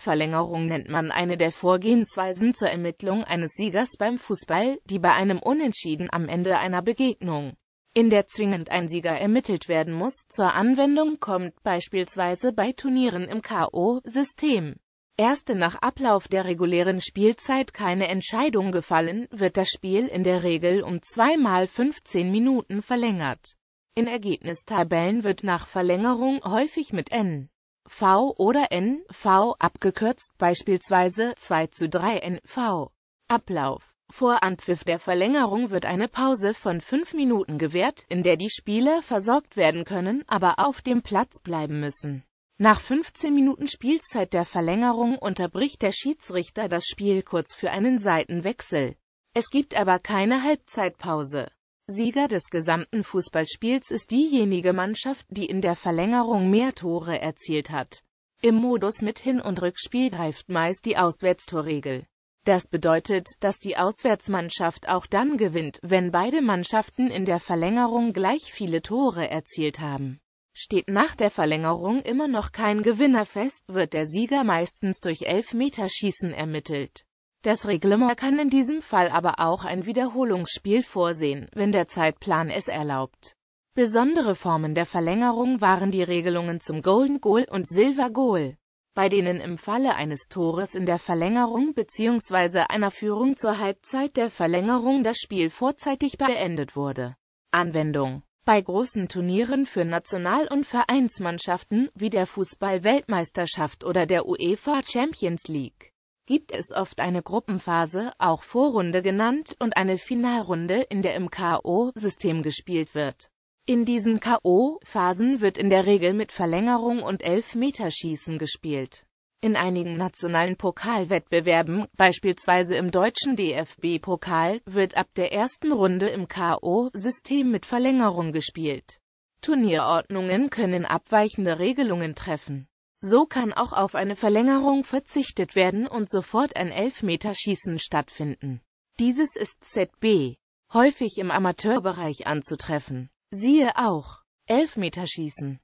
Verlängerung nennt man eine der Vorgehensweisen zur Ermittlung eines Siegers beim Fußball, die bei einem Unentschieden am Ende einer Begegnung, in der zwingend ein Sieger ermittelt werden muss, zur Anwendung kommt beispielsweise bei Turnieren im K.O.-System. Erste nach Ablauf der regulären Spielzeit keine Entscheidung gefallen, wird das Spiel in der Regel um zweimal 15 Minuten verlängert. In Ergebnistabellen wird nach Verlängerung häufig mit N V oder NV abgekürzt, beispielsweise 2 zu 3 NV. Ablauf Vor Anpfiff der Verlängerung wird eine Pause von 5 Minuten gewährt, in der die Spieler versorgt werden können, aber auf dem Platz bleiben müssen. Nach 15 Minuten Spielzeit der Verlängerung unterbricht der Schiedsrichter das Spiel kurz für einen Seitenwechsel. Es gibt aber keine Halbzeitpause. Sieger des gesamten Fußballspiels ist diejenige Mannschaft, die in der Verlängerung mehr Tore erzielt hat. Im Modus mit Hin- und Rückspiel greift meist die Auswärtstorregel. Das bedeutet, dass die Auswärtsmannschaft auch dann gewinnt, wenn beide Mannschaften in der Verlängerung gleich viele Tore erzielt haben. Steht nach der Verlängerung immer noch kein Gewinner fest, wird der Sieger meistens durch Elfmeterschießen ermittelt. Das Reglement kann in diesem Fall aber auch ein Wiederholungsspiel vorsehen, wenn der Zeitplan es erlaubt. Besondere Formen der Verlängerung waren die Regelungen zum Golden Goal und Silver Goal, bei denen im Falle eines Tores in der Verlängerung bzw. einer Führung zur Halbzeit der Verlängerung das Spiel vorzeitig beendet wurde. Anwendung bei großen Turnieren für National- und Vereinsmannschaften, wie der Fußball-Weltmeisterschaft oder der UEFA Champions League gibt es oft eine Gruppenphase, auch Vorrunde genannt, und eine Finalrunde, in der im K.O.-System gespielt wird. In diesen K.O.-Phasen wird in der Regel mit Verlängerung und Elfmeterschießen gespielt. In einigen nationalen Pokalwettbewerben, beispielsweise im deutschen DFB-Pokal, wird ab der ersten Runde im K.O.-System mit Verlängerung gespielt. Turnierordnungen können abweichende Regelungen treffen. So kann auch auf eine Verlängerung verzichtet werden und sofort ein Elfmeterschießen stattfinden. Dieses ist ZB häufig im Amateurbereich anzutreffen. Siehe auch Elfmeterschießen